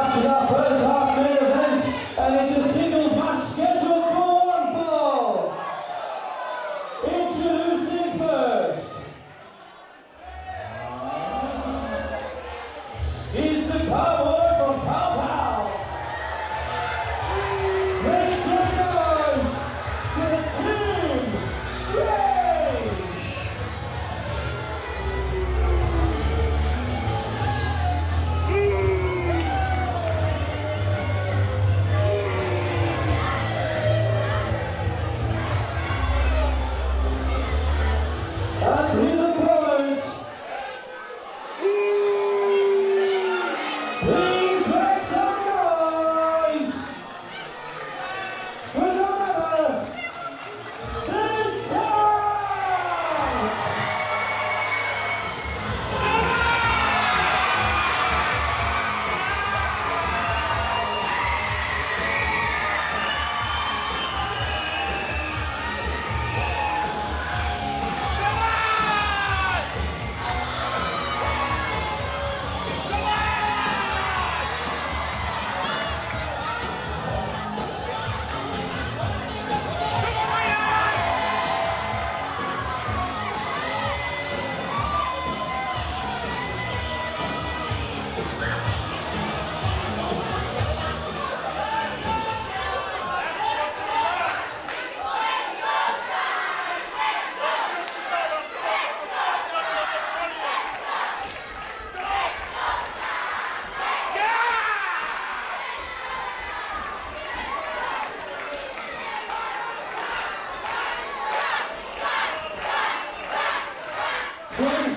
match is our first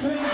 Some strangers